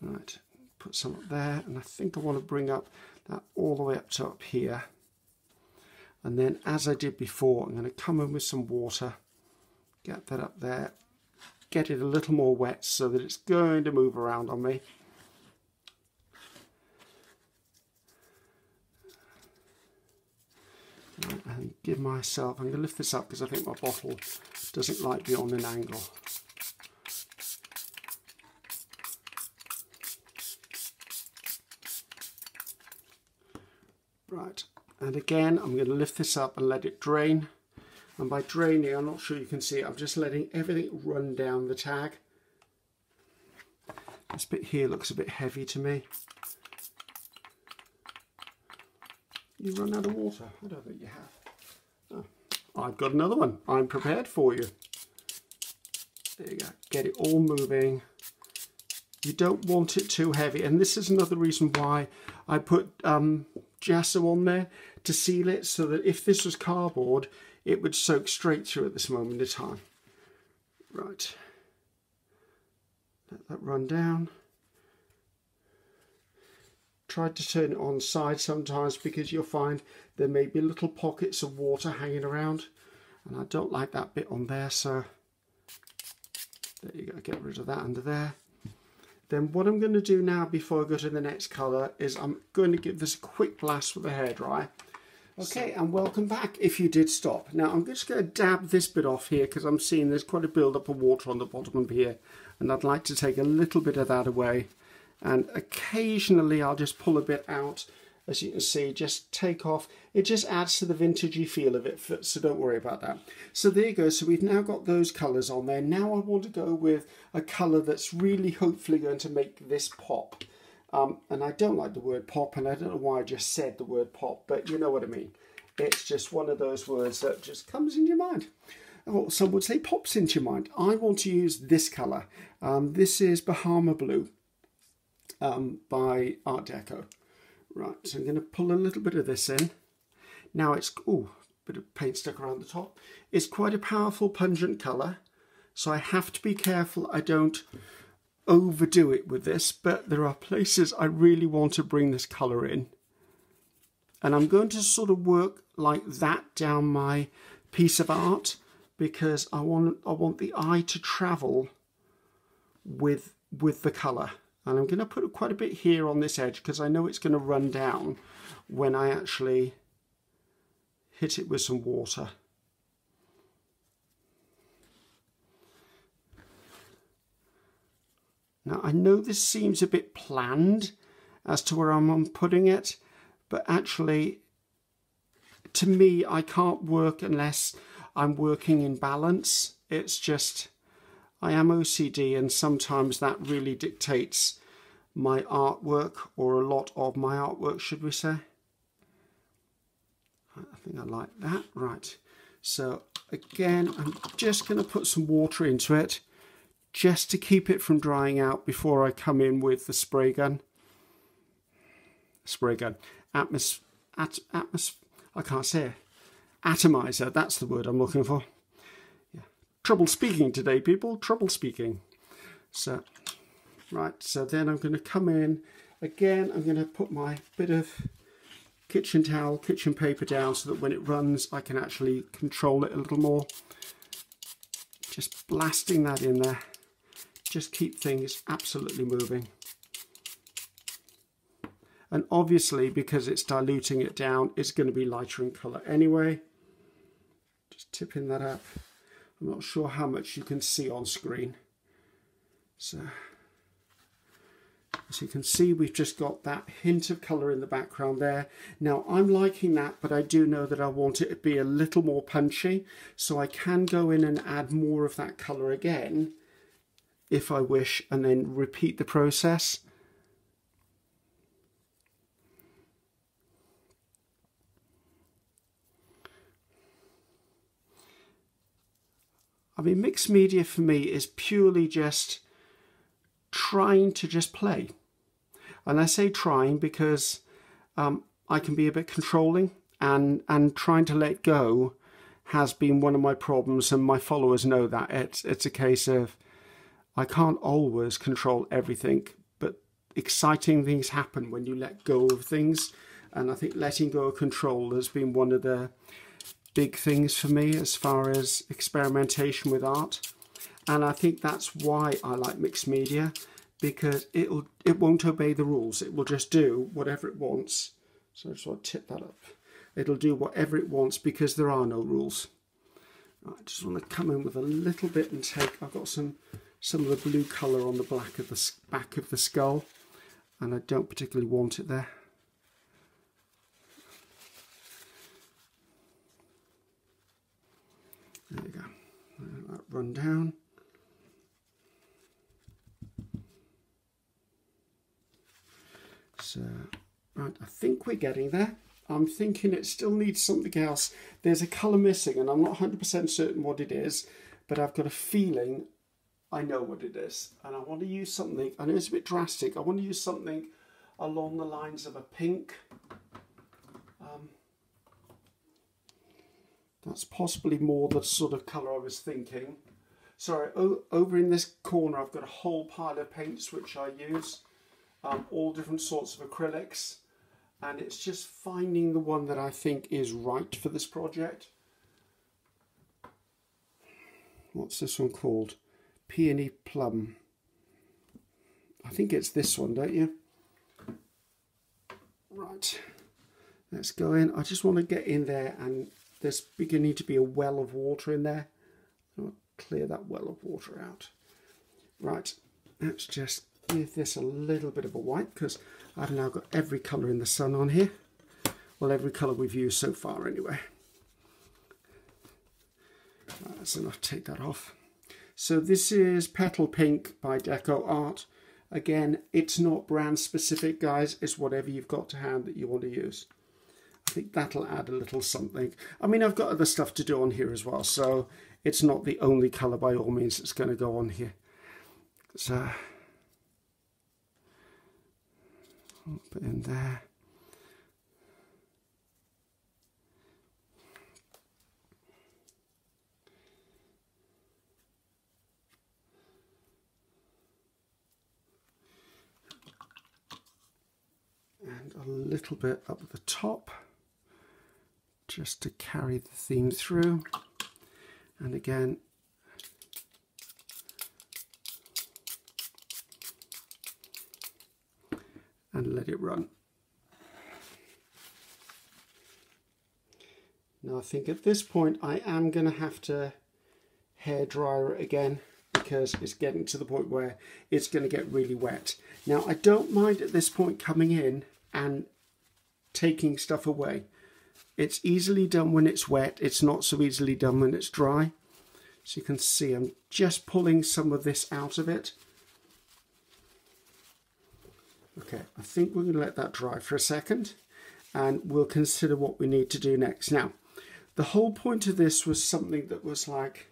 Right, put some up there, and I think I want to bring up that all the way up to up here. And then as I did before, I'm going to come in with some water, get that up there, get it a little more wet so that it's going to move around on me. And give myself, I'm going to lift this up because I think my bottle doesn't like be on an angle. Right, and again, I'm going to lift this up and let it drain. And by draining, I'm not sure you can see it, I'm just letting everything run down the tag. This bit here looks a bit heavy to me. You run out of water? I don't think you have. Oh, I've got another one. I'm prepared for you. There you go. Get it all moving. You don't want it too heavy. And this is another reason why I put um, on there to seal it so that if this was cardboard, it would soak straight through at this moment in time. Right. Let that run down. Try to turn it on side sometimes because you'll find there may be little pockets of water hanging around and I don't like that bit on there so there you go get rid of that under there then what I'm going to do now before I go to the next colour is I'm going to give this a quick blast with a hairdryer Okay, and welcome back if you did stop. Now, I'm just going to dab this bit off here because I'm seeing there's quite a build-up of water on the bottom of here. And I'd like to take a little bit of that away. And occasionally I'll just pull a bit out, as you can see, just take off. It just adds to the vintagey feel of it, so don't worry about that. So there you go. So we've now got those colours on there. Now I want to go with a colour that's really hopefully going to make this pop. Um, and I don't like the word pop, and I don't know why I just said the word pop, but you know what I mean. It's just one of those words that just comes into your mind. Or some would say pops into your mind. I want to use this colour. Um, this is Bahama Blue um, by Art Deco. Right, so I'm going to pull a little bit of this in. Now it's, oh, bit of paint stuck around the top. It's quite a powerful pungent colour, so I have to be careful I don't overdo it with this, but there are places I really want to bring this colour in. And I'm going to sort of work like that down my piece of art because I want I want the eye to travel with with the colour. And I'm going to put quite a bit here on this edge because I know it's going to run down when I actually hit it with some water. Now I know this seems a bit planned as to where I'm putting it, but actually to me I can't work unless I'm working in balance. It's just, I am OCD and sometimes that really dictates my artwork or a lot of my artwork should we say. I think I like that. Right. So again, I'm just going to put some water into it just to keep it from drying out before I come in with the spray gun. Spray gun. Atmos, at, atmos, I can't say it. Atomizer, that's the word I'm looking for. Trouble speaking today, people. Trouble speaking. So, right, so then I'm going to come in. Again, I'm going to put my bit of kitchen towel, kitchen paper down so that when it runs I can actually control it a little more. Just blasting that in there. Just keep things absolutely moving. And obviously because it's diluting it down, it's going to be lighter in colour anyway. Just tipping that up. I'm not sure how much you can see on screen. So as you can see, we've just got that hint of colour in the background there. Now, I'm liking that, but I do know that I want it to be a little more punchy, so I can go in and add more of that colour again, if I wish, and then repeat the process. I mean, mixed media for me is purely just trying to just play. And I say trying because um, I can be a bit controlling and, and trying to let go has been one of my problems and my followers know that. It's, it's a case of I can't always control everything, but exciting things happen when you let go of things. And I think letting go of control has been one of the big things for me as far as experimentation with art. And I think that's why I like mixed media because it'll it won't obey the rules. It will just do whatever it wants. So I just want to tip that up. It'll do whatever it wants because there are no rules. I just want to come in with a little bit and take. I've got some some of the blue colour on the black of the back of the skull, and I don't particularly want it there. There you go. Let that run down. So, right, I think we're getting there. I'm thinking it still needs something else. There's a colour missing and I'm not 100% certain what it is, but I've got a feeling I know what it is. And I want to use something, I know it's a bit drastic, I want to use something along the lines of a pink. Um, that's possibly more the sort of colour I was thinking. Sorry, over in this corner I've got a whole pile of paints which I use um, all different sorts of acrylics and it's just finding the one that I think is right for this project. What's this one called? Peony Plum. I think it's this one, don't you? Right, let's go in. I just want to get in there and there's beginning to be a well of water in there. I'll clear that well of water out. Right, let's just give this a little bit of a white because I've now got every colour in the sun on here. Well, every colour we've used so far anyway. That's enough, take that off. So this is Petal Pink by Deco Art. Again, it's not brand specific, guys. It's whatever you've got to hand that you want to use. Think that'll add a little something. I mean, I've got other stuff to do on here as well, so it's not the only colour by all means that's going to go on here. So put in there. And a little bit up the top just to carry the theme through. And again, and let it run. Now I think at this point I am going to have to hair dryer it again because it's getting to the point where it's going to get really wet. Now I don't mind at this point coming in and taking stuff away. It's easily done when it's wet, it's not so easily done when it's dry. So you can see I'm just pulling some of this out of it. Okay, I think we're going to let that dry for a second and we'll consider what we need to do next. Now, the whole point of this was something that was like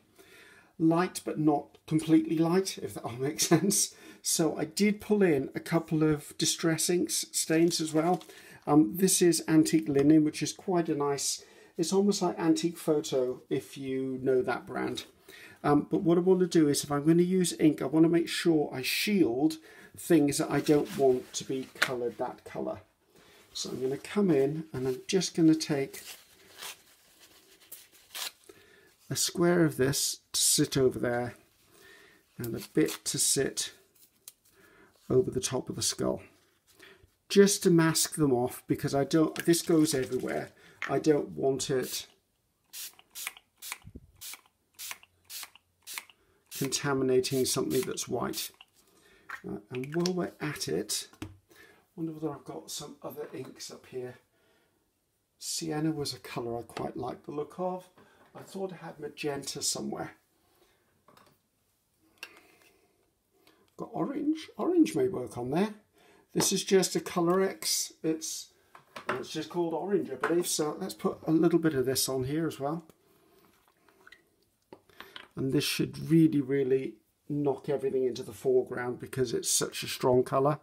light but not completely light, if that all makes sense. So I did pull in a couple of distress inks stains as well. Um, this is Antique Linen, which is quite a nice, it's almost like Antique Photo if you know that brand. Um, but what I want to do is if I'm going to use ink, I want to make sure I shield things that I don't want to be coloured that colour. So I'm going to come in and I'm just going to take a square of this to sit over there and a bit to sit over the top of the skull just to mask them off because I don't this goes everywhere. I don't want it contaminating something that's white. Uh, and while we're at it I wonder whether I've got some other inks up here. Sienna was a colour I quite liked the look of. I thought I had magenta somewhere. Got orange. Orange may work on there this is just a Colorex it's it's just called orange I believe so let's put a little bit of this on here as well and this should really really knock everything into the foreground because it's such a strong colour.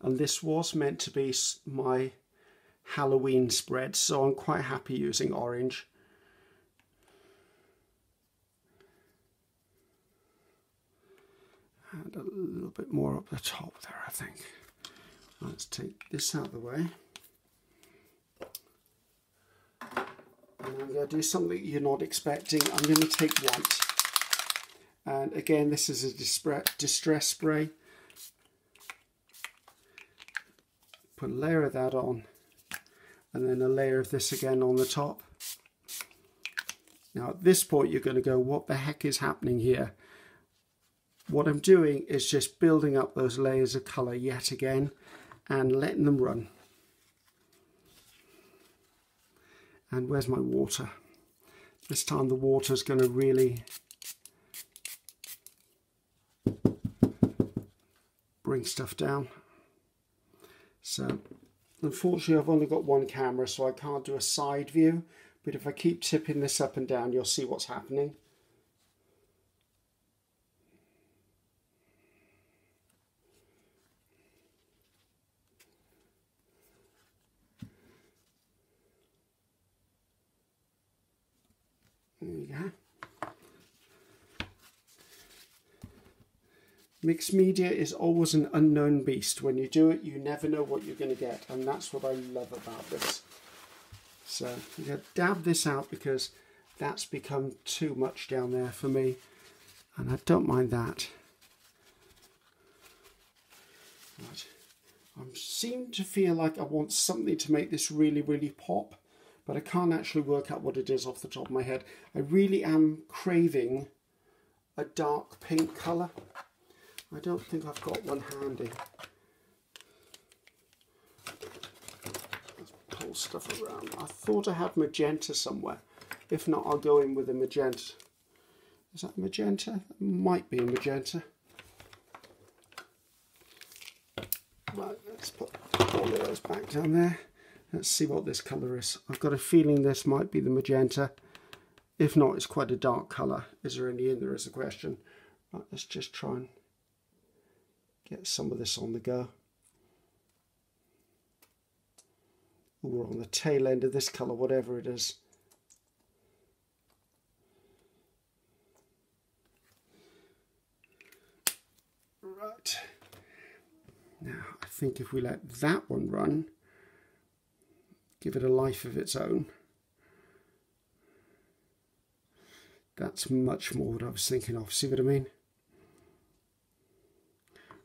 And this was meant to be my Halloween spread, so I'm quite happy using orange. And a little bit more up the top there, I think. Let's take this out of the way. and I'm going to do something you're not expecting. I'm going to take white. And again, this is a distress spray. Put a layer of that on and then a layer of this again on the top. Now at this point you're going to go, what the heck is happening here? What I'm doing is just building up those layers of colour yet again and letting them run. And where's my water? This time the water is going to really bring stuff down. So unfortunately I've only got one camera so I can't do a side view but if I keep tipping this up and down you'll see what's happening. There you go. Mixed media is always an unknown beast. When you do it, you never know what you're going to get, and that's what I love about this. So I'm going to dab this out because that's become too much down there for me, and I don't mind that. Right. I seem to feel like I want something to make this really, really pop but I can't actually work out what it is off the top of my head. I really am craving a dark pink colour. I don't think I've got one handy. Let's pull stuff around. I thought I had magenta somewhere. If not, I'll go in with a magenta. Is that magenta? It might be a magenta. Right, let's put all of those back down there. Let's see what this colour is. I've got a feeling this might be the magenta. If not, it's quite a dark colour. Is there any in there is a question. Right, let's just try and get some of this on the go. we're on the tail end of this colour, whatever it is. Right. Now, I think if we let that one run, give it a life of its own. That's much more what I was thinking of, see what I mean?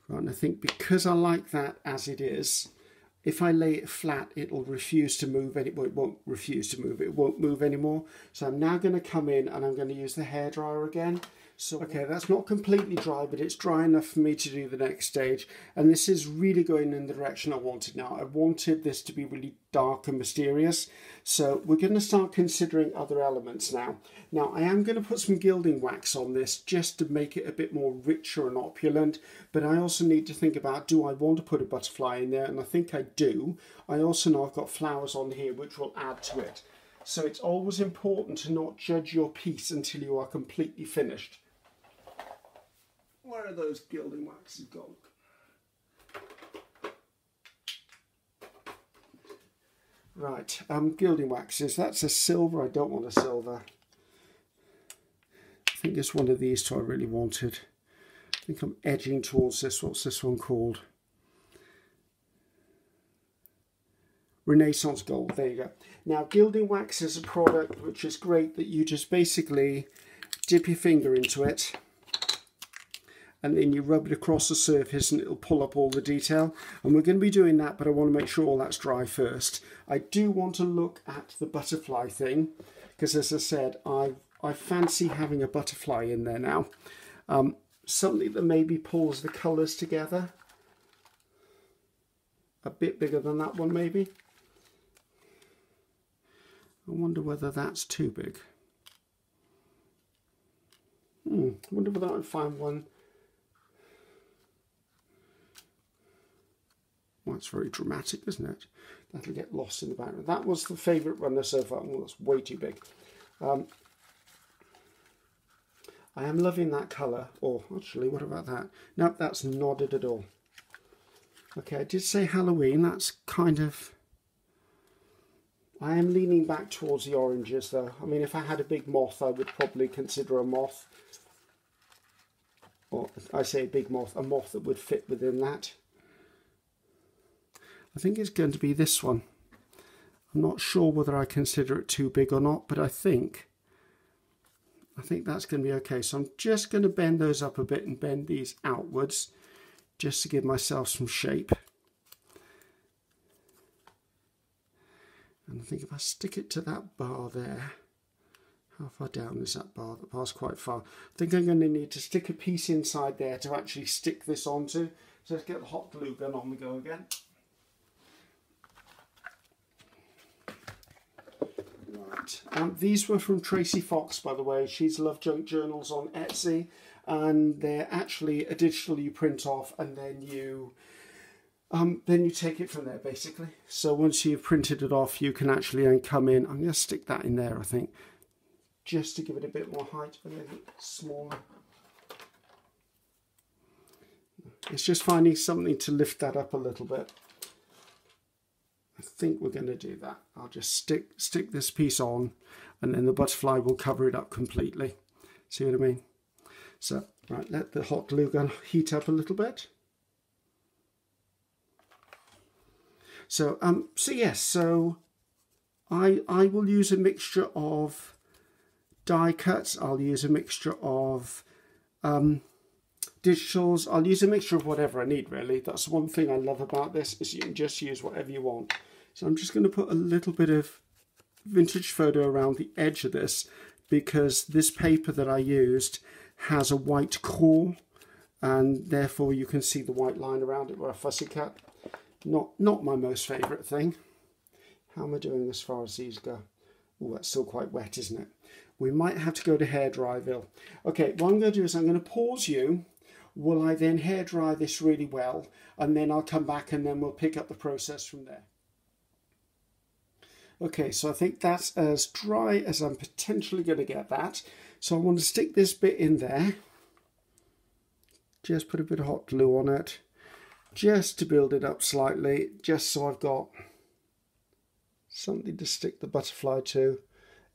Right, and I think because I like that as it is, if I lay it flat, it'll refuse to move, any, well, it won't refuse to move, it won't move anymore. So I'm now going to come in and I'm going to use the hairdryer again So okay, that's not completely dry, but it's dry enough for me to do the next stage. And this is really going in the direction I wanted now. I wanted this to be really dark and mysterious. So we're going to start considering other elements now. Now I am going to put some gilding wax on this just to make it a bit more richer and opulent. But I also need to think about, do I want to put a butterfly in there? And I think I do. I also know I've got flowers on here which will add to it. So it's always important to not judge your piece until you are completely finished. Where are those gilding waxes gone? Right, um, gilding waxes. That's a silver. I don't want a silver. I think it's one of these two I really wanted. I think I'm edging towards this. What's this one called? Renaissance Gold. There you go. Now, gilding wax is a product which is great that you just basically dip your finger into it and then you rub it across the surface and it'll pull up all the detail. And we're going to be doing that, but I want to make sure all that's dry first. I do want to look at the butterfly thing because as I said, I, I fancy having a butterfly in there now. Um, something that maybe pulls the colours together. A bit bigger than that one maybe. I wonder whether that's too big. Hmm, I wonder whether I can find one Well, it's very dramatic, isn't it? That'll get lost in the background. That was the favourite runner so far. Well, that's way too big. Um, I am loving that colour. Oh, actually, what about that? No, that's nodded at all. Okay, I did say Halloween. That's kind of... I am leaning back towards the oranges, though. I mean, if I had a big moth, I would probably consider a moth. Or, I say a big moth, a moth that would fit within that. I think it's going to be this one. I'm not sure whether I consider it too big or not, but I think I think that's going to be okay. So I'm just going to bend those up a bit and bend these outwards just to give myself some shape. And I think if I stick it to that bar there, how far down is that bar? That bar's quite far. I think I'm going to need to stick a piece inside there to actually stick this onto. So let's get the hot glue gun on we go again. Um, these were from Tracy Fox, by the way. She's Love Junk Journals on Etsy, and they're actually a digital you print off, and then you um, then you take it from there, basically. So once you've printed it off, you can actually then come in. I'm going to stick that in there, I think, just to give it a bit more height, but then smaller. It's just finding something to lift that up a little bit. I think we're going to do that. I'll just stick stick this piece on and then the butterfly will cover it up completely. See what I mean? So, right, let the hot glue gun heat up a little bit. So, um, so yes, so I, I will use a mixture of die cuts. I'll use a mixture of um, digitals. I'll use a mixture of whatever I need, really. That's one thing I love about this, is you can just use whatever you want. So I'm just going to put a little bit of vintage photo around the edge of this because this paper that I used has a white core and therefore you can see the white line around it or a fussy cut. Not, not my most favourite thing. How am I doing as far as these go? Oh, that's still quite wet, isn't it? We might have to go to hairdryville. Okay, what I'm going to do is I'm going to pause you. Will I then hairdry this really well? And then I'll come back and then we'll pick up the process from there. Okay, so I think that's as dry as I'm potentially going to get that. So I want to stick this bit in there. Just put a bit of hot glue on it. Just to build it up slightly. Just so I've got something to stick the butterfly to.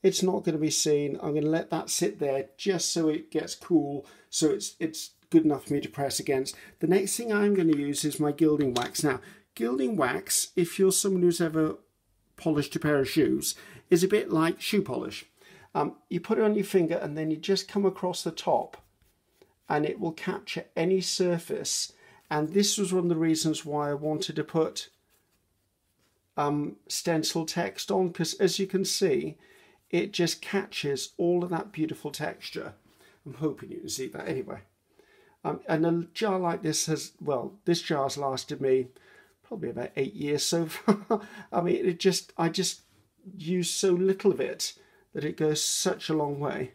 It's not going to be seen. I'm going to let that sit there just so it gets cool. So it's, it's good enough for me to press against. The next thing I'm going to use is my gilding wax. Now, gilding wax, if you're someone who's ever polished a pair of shoes is a bit like shoe polish. Um, you put it on your finger and then you just come across the top and it will capture any surface. And this was one of the reasons why I wanted to put um, stencil text on because as you can see, it just catches all of that beautiful texture. I'm hoping you can see that anyway. Um, and a jar like this has, well, this jar's lasted me probably about eight years so far. I mean, it just, I just use so little of it that it goes such a long way.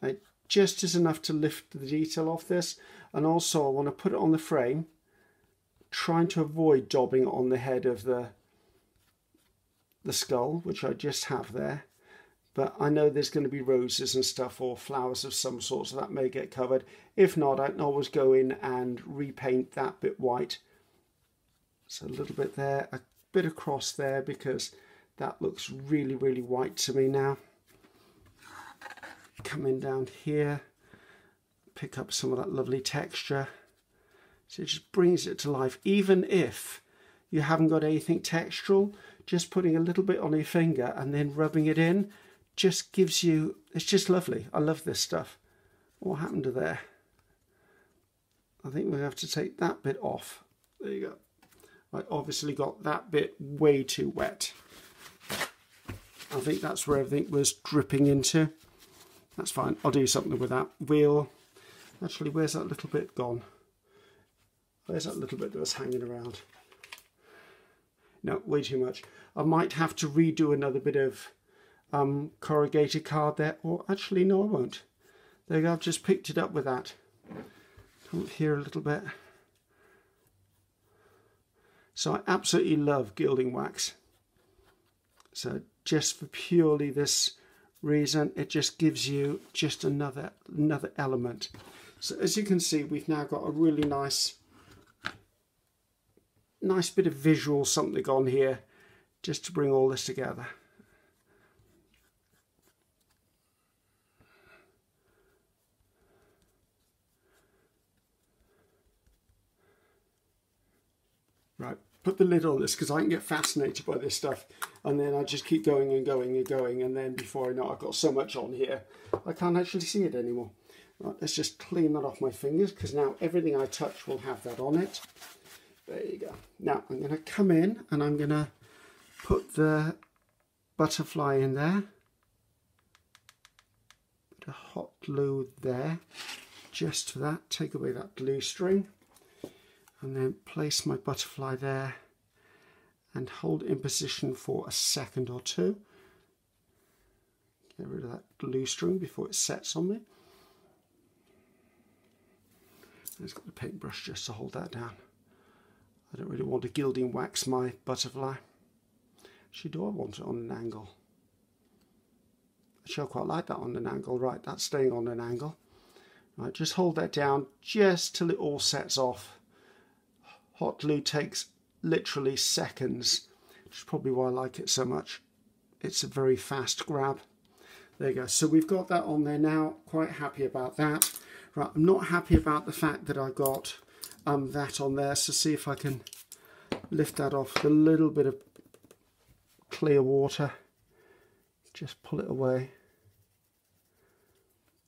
I just is enough to lift the detail off this. And also I want to put it on the frame, trying to avoid daubing on the head of the, the skull, which I just have there but I know there's going to be roses and stuff or flowers of some sort, so that may get covered. If not, I can always go in and repaint that bit white. So a little bit there, a bit across there because that looks really, really white to me now. Coming down here, pick up some of that lovely texture. So it just brings it to life, even if you haven't got anything textural, just putting a little bit on your finger and then rubbing it in just gives you, it's just lovely. I love this stuff. What happened to there? I think we have to take that bit off. There you go. I obviously got that bit way too wet. I think that's where everything was dripping into. That's fine. I'll do something with that. We'll... Actually, where's that little bit gone? Where's that little bit that was hanging around? No, way too much. I might have to redo another bit of um, corrugated card there. Or actually, no, I won't. There you go, I've just picked it up with that. Come up here a little bit. So I absolutely love gilding wax. So just for purely this reason, it just gives you just another another element. So as you can see, we've now got a really nice, nice bit of visual something on here, just to bring all this together. Right, put the lid on this because I can get fascinated by this stuff and then I just keep going and going and going and then before I know I've got so much on here I can't actually see it anymore. Right, let's just clean that off my fingers because now everything I touch will have that on it. There you go. Now I'm going to come in and I'm going to put the butterfly in there. Put a hot glue there just for that. Take away that glue string and then place my butterfly there and hold in position for a second or two. Get rid of that glue string before it sets on me. And it's got the paintbrush just to hold that down. I don't really want to gilding wax my butterfly. Actually, do I want it on an angle? Actually, I quite like that on an angle. Right, that's staying on an angle. Right, just hold that down just till it all sets off. Hot glue takes literally seconds, which is probably why I like it so much. It's a very fast grab. There you go. So we've got that on there now. Quite happy about that. Right, I'm not happy about the fact that I got um, that on there. So see if I can lift that off with a little bit of clear water. Just pull it away.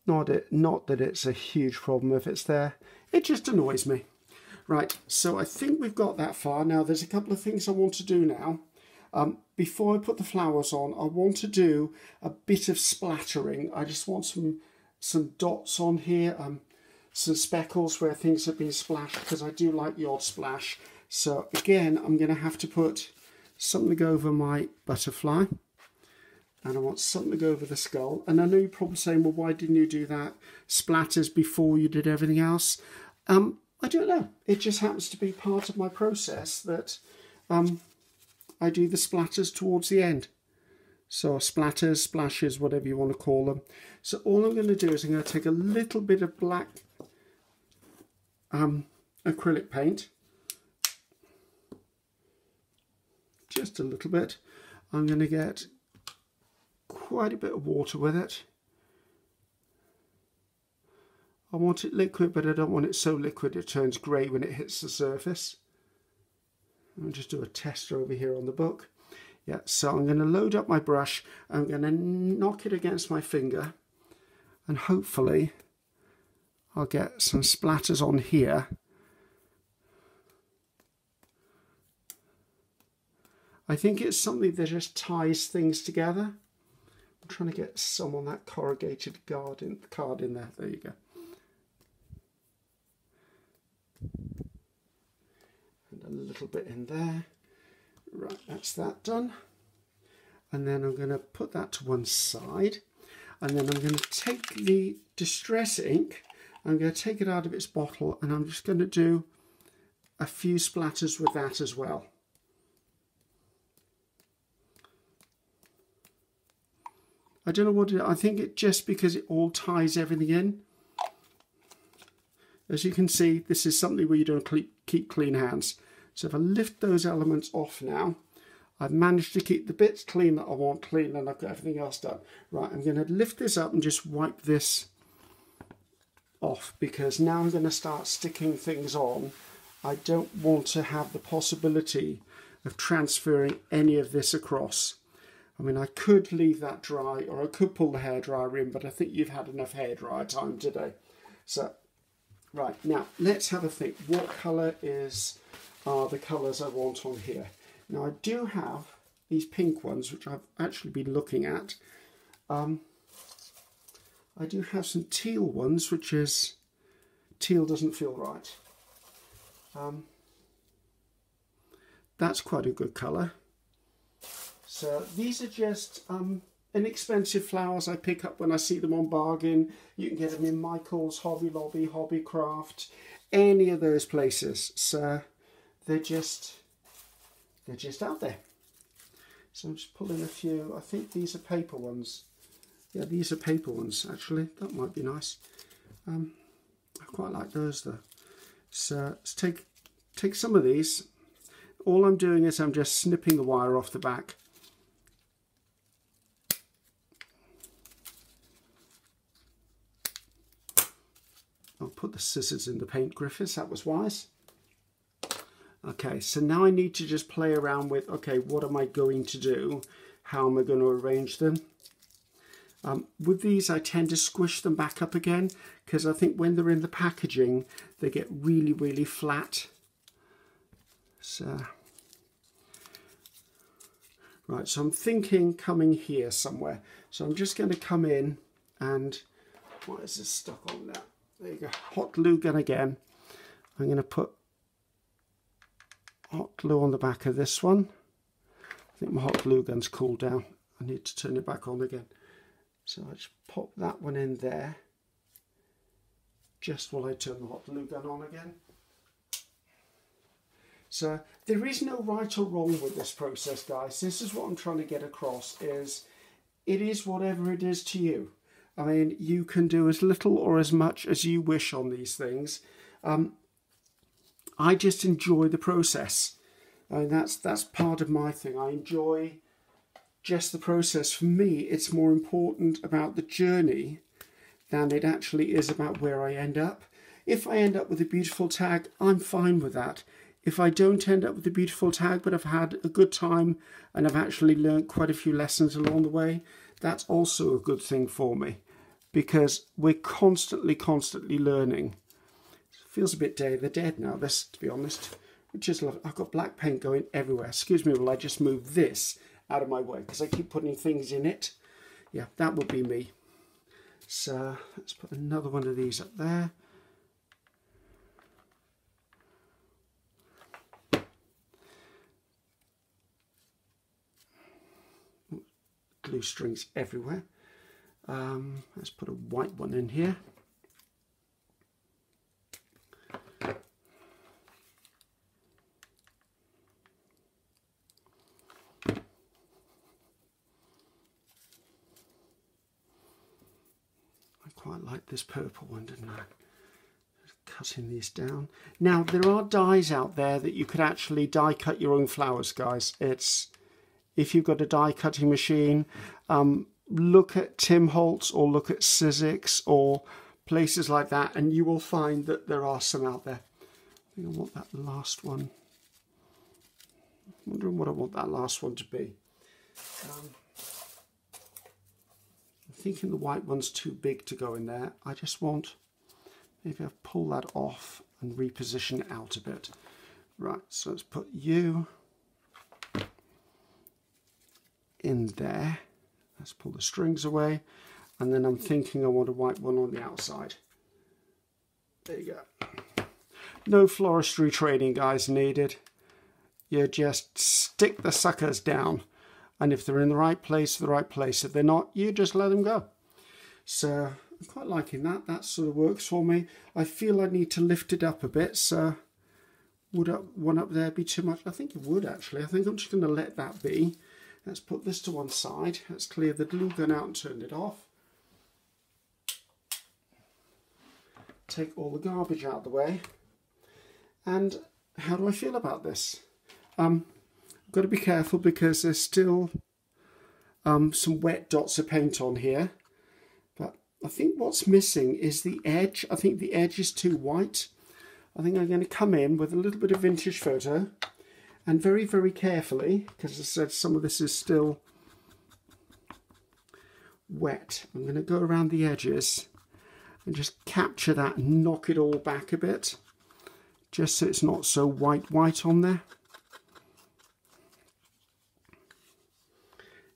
Not, it, not that it's a huge problem if it's there. It just annoys me. Right, so I think we've got that far. Now, there's a couple of things I want to do now. Um, before I put the flowers on, I want to do a bit of splattering. I just want some some dots on here, um, some speckles where things have been splashed, because I do like the odd splash. So again, I'm going to have to put something over my butterfly. And I want something to go over the skull. And I know you're probably saying, well, why didn't you do that splatters before you did everything else? Um, I don't know. It just happens to be part of my process that um, I do the splatters towards the end. So splatters, splashes, whatever you want to call them. So all I'm going to do is I'm going to take a little bit of black um, acrylic paint. Just a little bit. I'm going to get quite a bit of water with it. I want it liquid, but I don't want it so liquid it turns grey when it hits the surface. I'll just do a tester over here on the book. Yeah, so I'm going to load up my brush. I'm going to knock it against my finger. And hopefully I'll get some splatters on here. I think it's something that just ties things together. I'm trying to get some on that corrugated card in, card in there. There you go. And a little bit in there. Right, that's that done. And then I'm going to put that to one side. And then I'm going to take the Distress ink, I'm going to take it out of its bottle and I'm just going to do a few splatters with that as well. I don't know what it, I think it just because it all ties everything in. As you can see, this is something where you don't keep clean hands. So if I lift those elements off now, I've managed to keep the bits clean that I want clean and I've got everything else done. Right, I'm going to lift this up and just wipe this off because now I'm going to start sticking things on. I don't want to have the possibility of transferring any of this across. I mean, I could leave that dry or I could pull the hairdryer in, but I think you've had enough hairdryer time today. So, right, now let's have a think. What colour is are the colours I want on here? Now, I do have these pink ones, which I've actually been looking at. Um, I do have some teal ones, which is teal doesn't feel right. Um, that's quite a good colour. So these are just um, inexpensive flowers I pick up when I see them on bargain. You can get them in Michael's, Hobby Lobby, Hobbycraft, any of those places. So they're just they're just out there. So I'm just pulling a few. I think these are paper ones. Yeah, these are paper ones actually. That might be nice. Um, I quite like those though. So let's take take some of these. All I'm doing is I'm just snipping the wire off the back put the scissors in the paint Griffiths, that was wise. Okay, so now I need to just play around with, okay, what am I going to do? How am I going to arrange them? Um, with these, I tend to squish them back up again because I think when they're in the packaging, they get really, really flat. So, right, so I'm thinking coming here somewhere. So I'm just going to come in and, what is this stuck on there? There you go, hot glue gun again. I'm going to put hot glue on the back of this one. I think my hot glue gun's cooled down. I need to turn it back on again. So I just pop that one in there just while I turn the hot glue gun on again. So there is no right or wrong with this process guys. This is what I'm trying to get across is it is whatever it is to you. I mean, you can do as little or as much as you wish on these things. Um, I just enjoy the process. I mean, that's that's part of my thing. I enjoy just the process. For me, it's more important about the journey than it actually is about where I end up. If I end up with a beautiful tag, I'm fine with that. If I don't end up with a beautiful tag, but I've had a good time and I've actually learned quite a few lessons along the way, that's also a good thing for me because we're constantly, constantly learning. It feels a bit Day of the Dead now, this, to be honest. Which is I've got black paint going everywhere. Excuse me while I just move this out of my way because I keep putting things in it. Yeah, that would be me. So let's put another one of these up there. Glue strings everywhere. Um, let's put a white one in here. I quite like this purple one, didn't I? cutting these down. Now, there are dies out there that you could actually die cut your own flowers, guys. It's if you've got a die cutting machine, um, look at Tim Holtz or look at Sizzix or places like that and you will find that there are some out there. I think I want that last one. I'm wondering what I want that last one to be. Um, I'm thinking the white one's too big to go in there. I just want, maybe I'll pull that off and reposition it out a bit. Right, so let's put you in there Let's pull the strings away. And then I'm thinking I want to wipe one on the outside. There you go. No floristry training, guys, needed. You just stick the suckers down. And if they're in the right place, the right place. If they're not, you just let them go. So I'm quite liking that. That sort of works for me. I feel I need to lift it up a bit. So would one up there be too much? I think it would actually. I think I'm just going to let that be. Let's put this to one side. Let's clear the glue gun out and turn it off. Take all the garbage out of the way. And how do I feel about this? Um, I've got to be careful because there's still um, some wet dots of paint on here. But I think what's missing is the edge. I think the edge is too white. I think I'm going to come in with a little bit of vintage photo and very, very carefully, because I said, some of this is still wet. I'm going to go around the edges and just capture that and knock it all back a bit, just so it's not so white, white on there.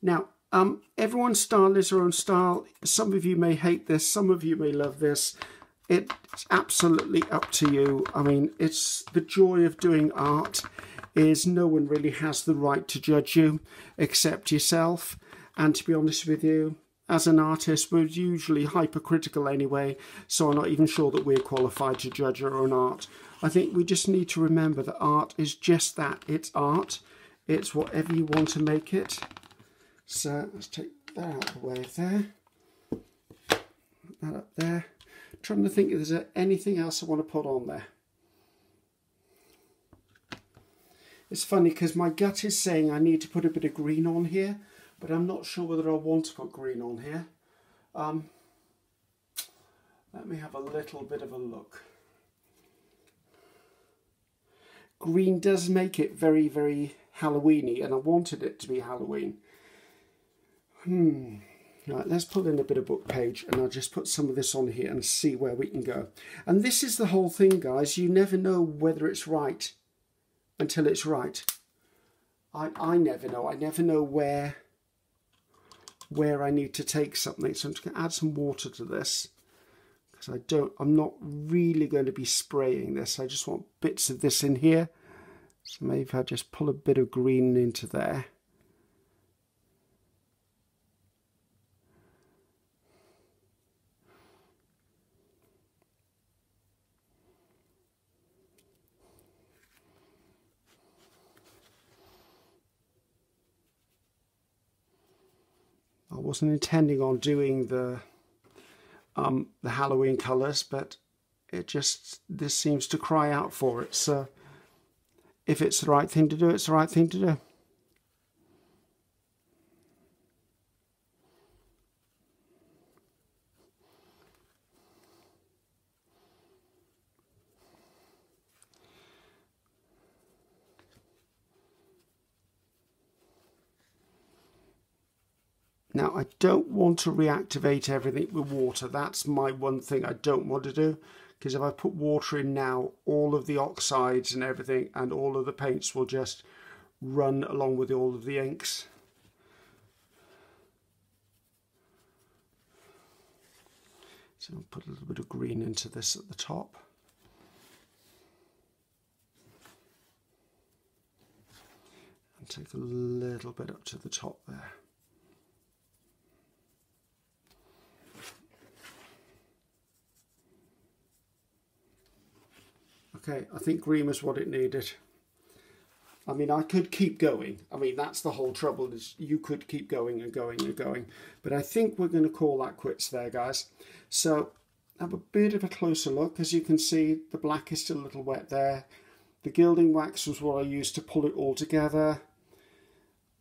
Now, um, everyone's style is their own style. Some of you may hate this, some of you may love this it's absolutely up to you. I mean, it's the joy of doing art is no one really has the right to judge you except yourself. And to be honest with you, as an artist, we're usually hypercritical anyway, so I'm not even sure that we're qualified to judge our own art. I think we just need to remember that art is just that. It's art. It's whatever you want to make it. So let's take that out of the way there. That up there trying to think if there's anything else I want to put on there. It's funny because my gut is saying I need to put a bit of green on here, but I'm not sure whether I want to put green on here. Um, let me have a little bit of a look. Green does make it very, very Halloweeny, and I wanted it to be Halloween. Hmm. Right, let's pull in a bit of book page and I'll just put some of this on here and see where we can go. And this is the whole thing, guys. You never know whether it's right until it's right. I, I never know. I never know where where I need to take something. So I'm just going to add some water to this because I don't, I'm not really going to be spraying this. I just want bits of this in here. So maybe if I just pull a bit of green into there. Wasn't intending on doing the um, the Halloween colours, but it just this seems to cry out for it. So if it's the right thing to do, it's the right thing to do. Now I don't want to reactivate everything with water. That's my one thing I don't want to do because if I put water in now, all of the oxides and everything and all of the paints will just run along with all of the inks. So I'll put a little bit of green into this at the top. And take a little bit up to the top there. Okay, I think green was what it needed. I mean, I could keep going. I mean, that's the whole trouble is you could keep going and going and going. But I think we're going to call that quits there, guys. So have a bit of a closer look. As you can see, the black is still a little wet there. The gilding wax was what I used to pull it all together.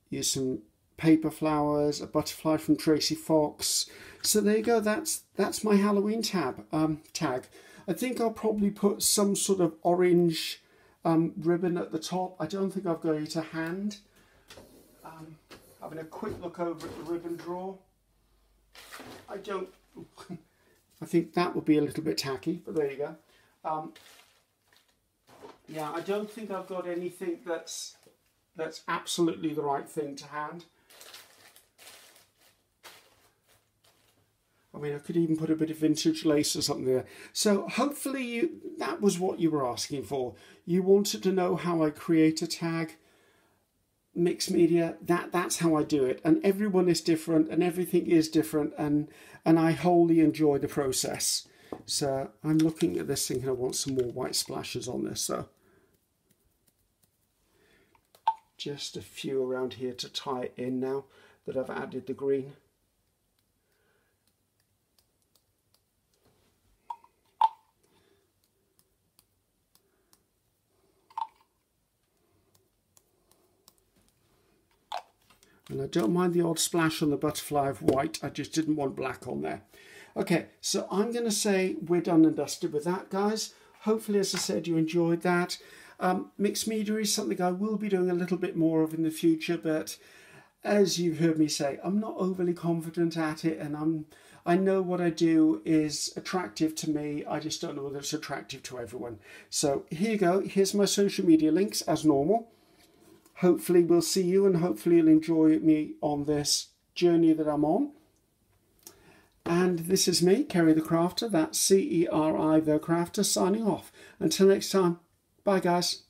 Use some paper flowers, a butterfly from Tracy Fox. So there you go. That's that's my Halloween tab um, tag. I think I'll probably put some sort of orange um, ribbon at the top. I don't think I've got it to hand. Um, having a quick look over at the ribbon drawer. I don't, I think that would be a little bit tacky, but there you go. Um, yeah, I don't think I've got anything that's that's absolutely the right thing to hand. I mean, I could even put a bit of vintage lace or something there. So hopefully you, that was what you were asking for. You wanted to know how I create a tag, mixed media. That that's how I do it, and everyone is different, and everything is different, and and I wholly enjoy the process. So I'm looking at this thinking I want some more white splashes on this. So just a few around here to tie it in now that I've added the green. And I don't mind the odd splash on the butterfly of white, I just didn't want black on there. Okay, so I'm going to say we're done and dusted with that, guys. Hopefully, as I said, you enjoyed that. Um, mixed media is something I will be doing a little bit more of in the future, but as you've heard me say, I'm not overly confident at it, and I'm I know what I do is attractive to me. I just don't know whether it's attractive to everyone. So here you go. Here's my social media links as normal. Hopefully, we'll see you, and hopefully, you'll enjoy me on this journey that I'm on. And this is me, Ceri the Crafter, that's C E R I the Crafter, signing off. Until next time, bye guys.